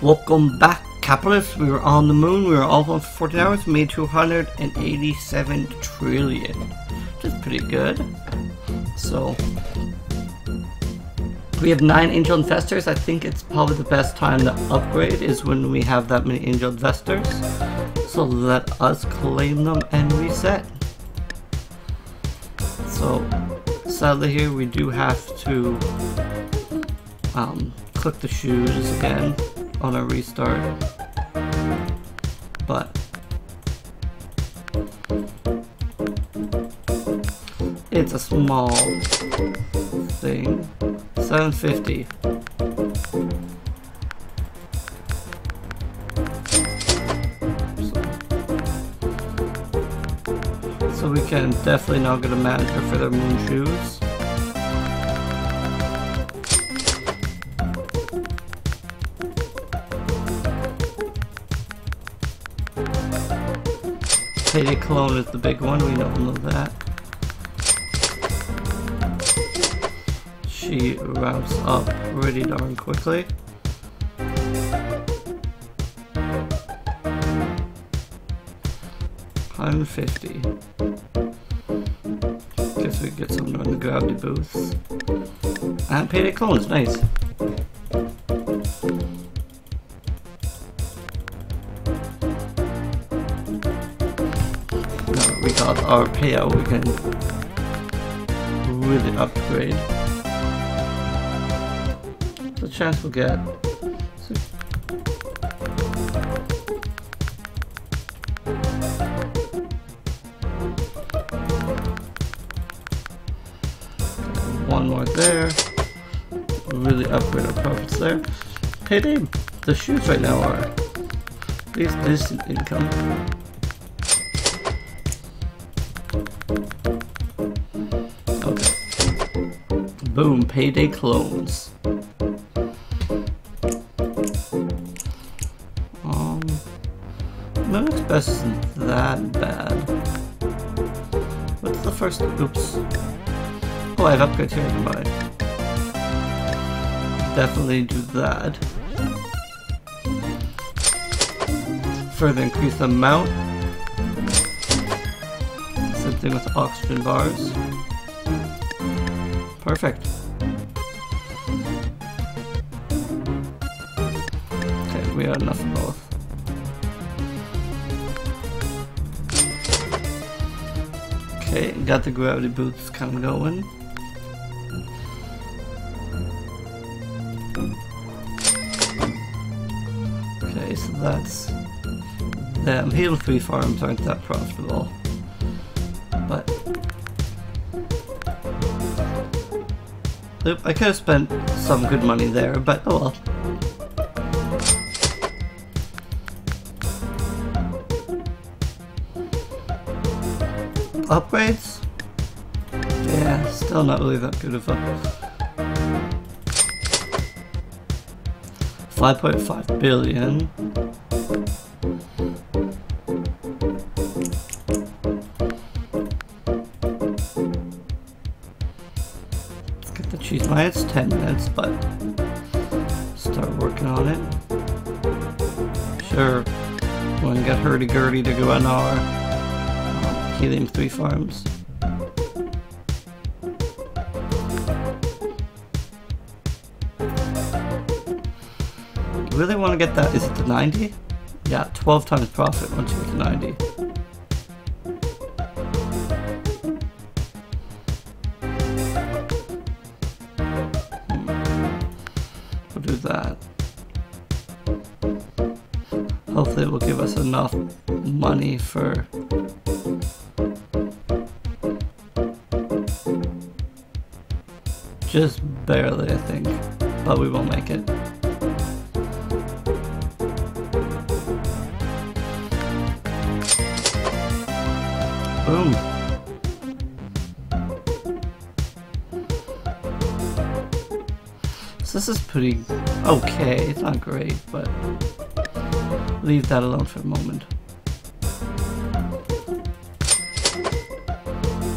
Welcome back, capitalists. We were on the moon. We were almost 14 hours. Made 287 trillion, which is pretty good. So we have nine angel investors. I think it's probably the best time to upgrade is when we have that many angel investors. So let us claim them and reset. So sadly here we do have to um, click the shoes again on a restart. But it's a small thing. 750. So we can definitely now get a manager for their moon shoes. Payday Clone is the big one, we don't know that. She ramps up pretty darn quickly. Hundred fifty. Guess we get some on the gravity booths. And payday is nice. Our payout, we can really upgrade the chance we'll get. One more there. Really upgrade our profits there. Payday, the shoes right now are at least decent income. Boom, payday clones. Um, Mimic's best isn't that bad. What's the first? Oops. Oh, I have upgrades here. Never mind. Definitely do that. Further increase the amount. Same thing with oxygen bars. Perfect. Okay, we are enough both. Okay, got the gravity boots kind of going. Okay, so that's them. Heal 3 farms aren't that profitable. But Oop, I could have spent some good money there, but oh well. Upgrades? Yeah, still not really that good of a... 5.5 billion. It's 10 minutes, but start working on it. Sure, to get hurdy-gurdy to go on our uh, helium 3 farms. Really want to get that, is it the 90? Yeah, 12 times profit once you get to 90. That. Hopefully it will give us enough money for just barely I think, but we will make it. Boom. This is pretty okay. It's not great, but leave that alone for a moment.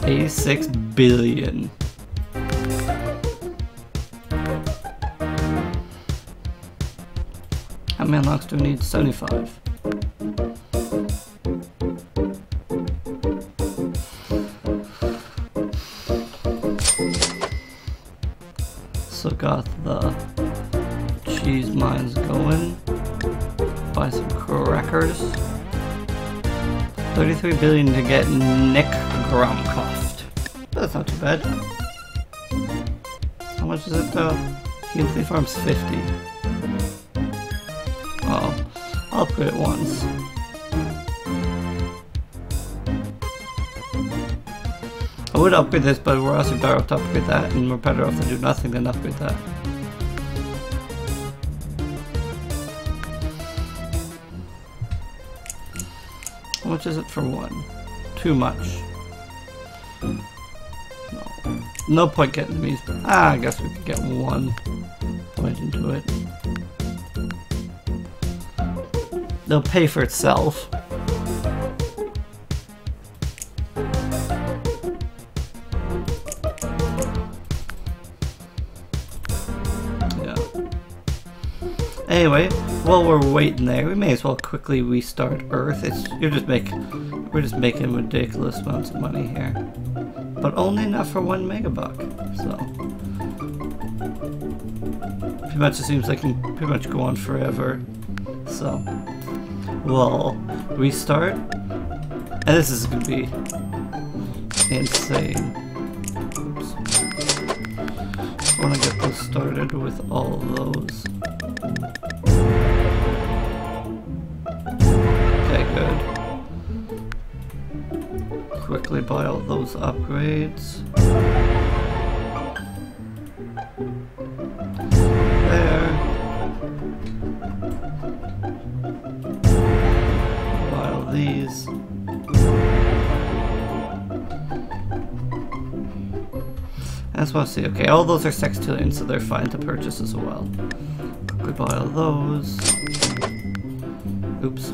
86 billion. How many unlocks do we need? 75. So got the cheese mines going. Buy some crackers. 33 billion to get Nick Gromcroft. That's not too bad. How much is it though? Healthy Farm's 50. Oh, I'll upgrade it once. Would upgrade this, but we're also better off to upgrade that, and we're better off to do nothing than upgrade that. How much is it for one? Too much. No. No point getting these. Ah, I guess we could get one point into it. They'll pay for itself. Anyway, while we're waiting there, we may as well quickly restart Earth. It's you're just making we're just making ridiculous amounts of money here. But only enough for one megabuck. So pretty much it seems like it can pretty much go on forever. So we'll restart. And this is gonna be insane. Oops. I wanna get this started with all of those. Quickly buy all those upgrades. There. Buy all these. Want to see. Okay, all those are sextillion, so they're fine to purchase as well. Buy all those. Oops.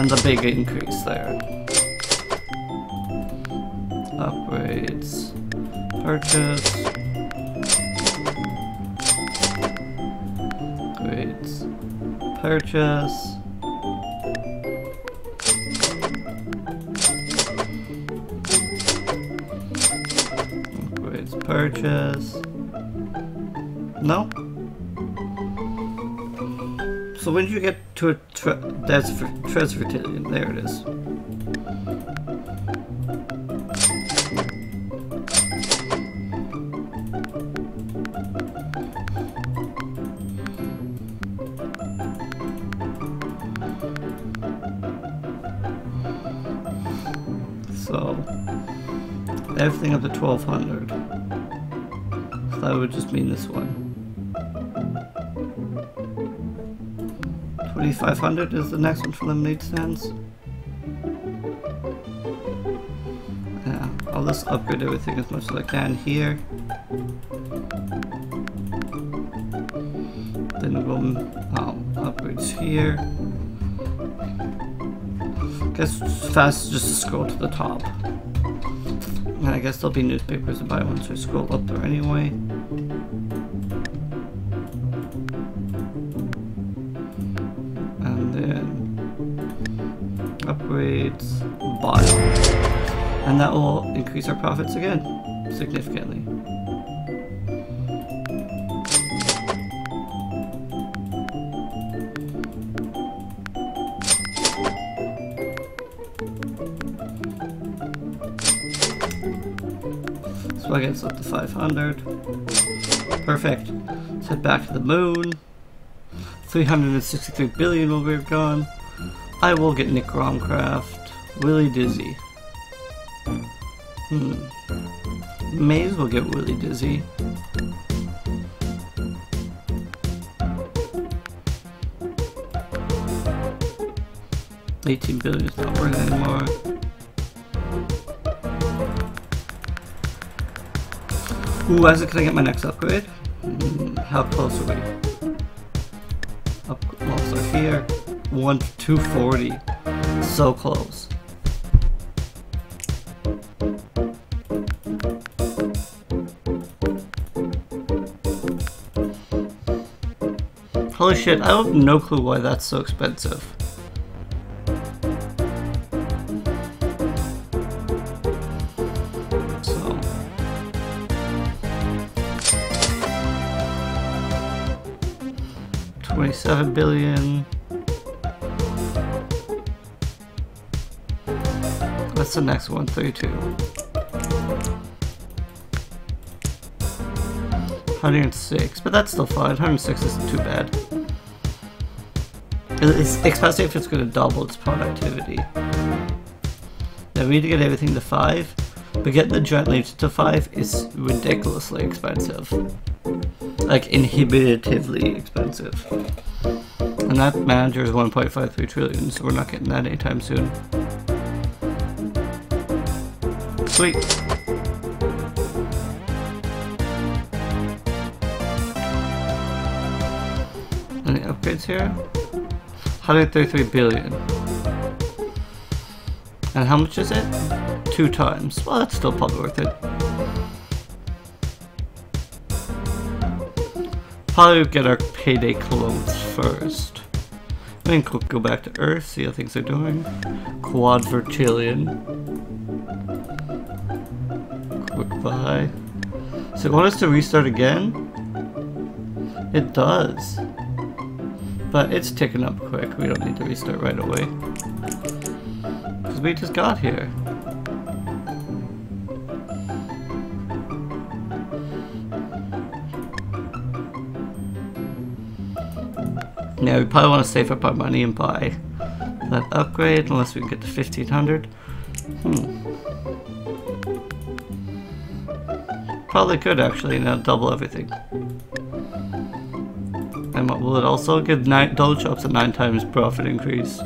And a big increase there. Upgrades. Purchase. Upgrades. Purchase. Upgrades. Purchase. No? So when you get to a tre that's for Tresvigintillion? There it is. So everything up to 1200. So that would just mean this one. 2500 is the next one for lemonade stands. Yeah, I'll just upgrade everything as much as I can here. Then we'll um, upgrades here. Guess fast just to scroll to the top. And I guess there'll be newspapers to buy once I scroll up there anyway. Upgrades, buy. And that will increase our profits again, significantly. So I guess up to 500. Perfect. Let's head back to the moon. 363 billion will be gone. I will get Nick Romcraft. Willie Dizzy. Hmm. May as well get Willie Dizzy. Eighteen billion is not worth it anymore. Ooh, Isaac, can I get my next upgrade? Hmm, how close are we? Up, well, so here, one 240. So close. Holy shit, I have no clue why that's so expensive. So. Twenty-seven billion. What's the next one? Thirty-two. 106, but that's still fine. 106 isn't too bad. It's especially if it's going to double its productivity. Now we need to get everything to 5, but getting the giant leaps to 5 is ridiculously expensive. Like, inhibitively expensive. And that manager is 1.53 trillion, so we're not getting that anytime soon. Sweet. Any upgrades here? 133 billion. And how much is it? Two times. Well, that's still probably worth it. Probably get our payday clones first. Then go back to Earth, see how things are doing. Quad Buy. So it want us to restart again? It does. But it's ticking up quick. We don't need to restart right away. Because we just got here. Now we probably want to save up our money and buy that upgrade unless we can get to 1500. Hmm. Probably could actually now double everything. And what will it also give nine double chops a nine times profit increase?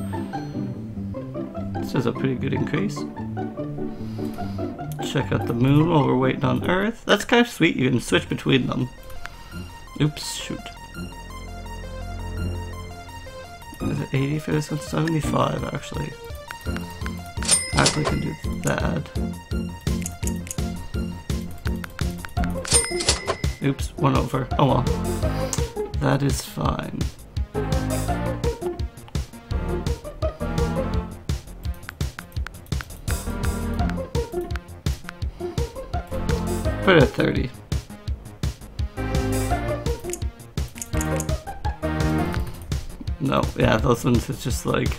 This is a pretty good increase. Check out the moon while we're waiting on Earth. That's kind of sweet, you can switch between them. Oops, shoot. Is it 80 for this one? 75 actually. Actually can do that. Oops, one over. Oh well. That is fine. Put it at 30. No, yeah, those ones it's just like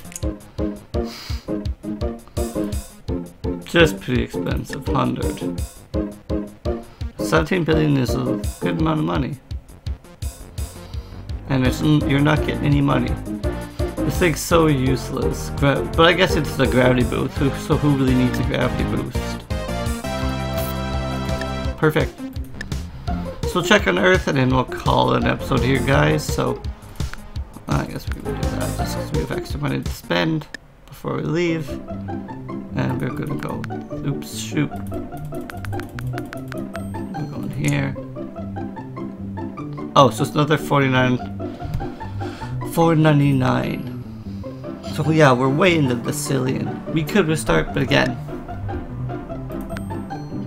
just pretty expensive, 100. 17 billion is a good amount of money and it's, you're not getting any money. This thing's so useless. Gra but I guess it's the gravity boost, so who really needs a gravity boost? Perfect. So check on Earth and then we'll call an episode here guys, so I guess we will do that just because we have extra money to spend before we leave. And we're gonna go, oops, shoot. Here. Oh, so it's another 49 499. So yeah, we're way into the Cillian. We could restart, but again,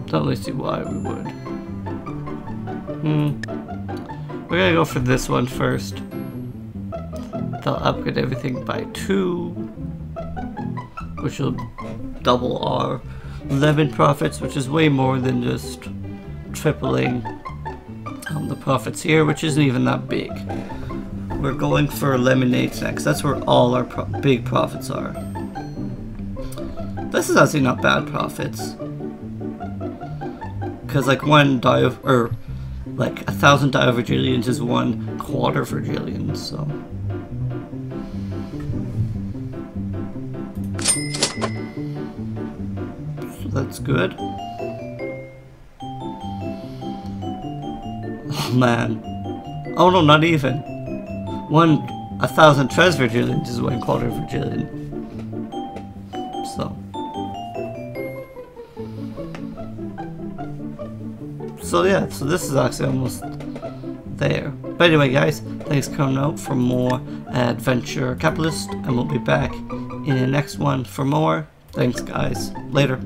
don't really see why we would. Hmm. We're gonna go for this one first. They'll upgrade everything by two, which will double our lemon profits, which is way more than just tripling um, the profits here, which isn't even that big. We're going for lemonades next. That's where all our pro big profits are. This is actually not bad profits. Because like one die of, or like a thousand duovigintillions is one quattuorvigintillion, so. So that's good. Man. Oh no, not even. One, a thousand tresvigintillions is one quattuorvigintillion. So. So yeah, so this is actually almost there. But anyway guys, thanks for coming out for more AdVenture Capitalist, and we'll be back in the next one for more. Thanks guys. Later.